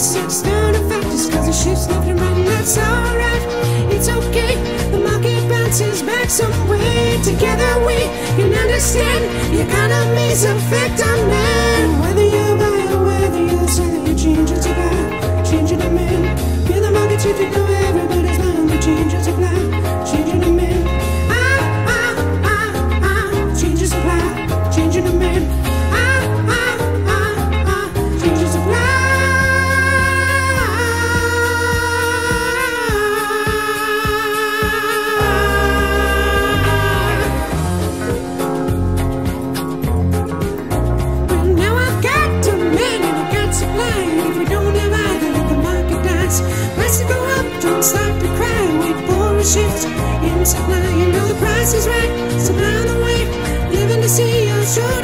substitutes, external factors, cause the ship's left and right, and that's alright. It's okay, the market bounces back some way. Together we can understand the economy's effect on man. Whether you buy or whether you sell, you change your supply, change your demand. Feel the market shift, you know everybody's buying, the change your supply,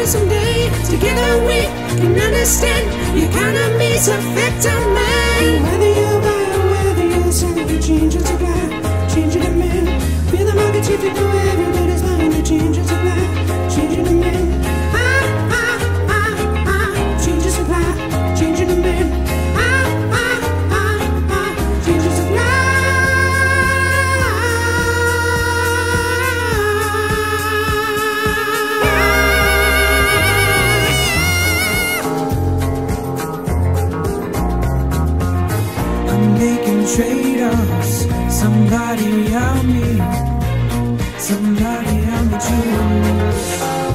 someday. Together we can understand the economy's effect on man. I'm trade-offs. Somebody help me. Somebody help me choose.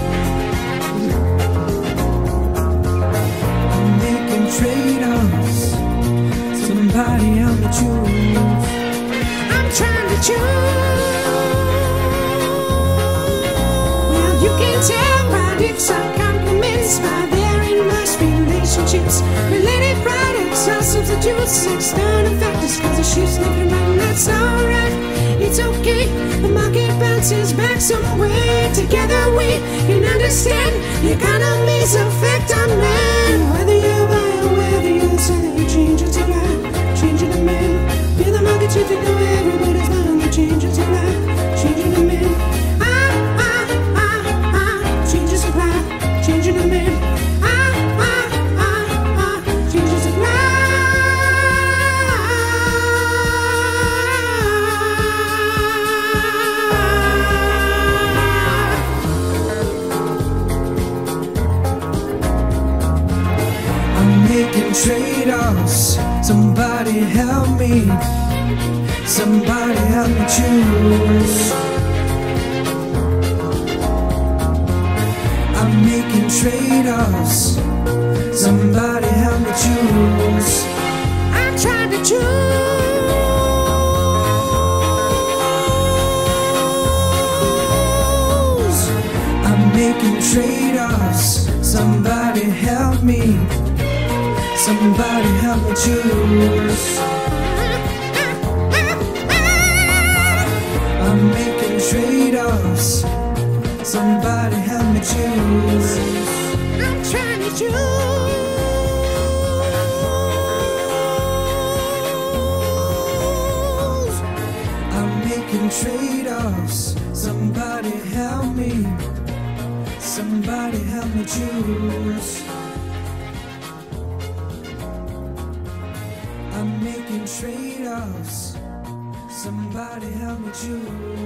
Relationships. Related products are substitutes, external factors, cause the ship's looking right, and that's alright. It's okay, the market bounces back some way. Together we can understand the economy's effect on man. Whether you buy or whether you sell, you change your supply, change your demand. Feel the market you know everybody's buying. You change your supply, change your demand. Ah, ah, ah, ah, change your supply, change your demand. Trade-offs. Somebody help me. Somebody help me choose. I'm making trade-offs. Somebody help me choose. I'm trying to choose. I'm making trade-offs. Somebody help me. Somebody help me choose. I'm making trade-offs. Somebody help me choose. I'm trying to choose. I'm making trade-offs. Somebody help me. Somebody help me choose. Somebody help me choose.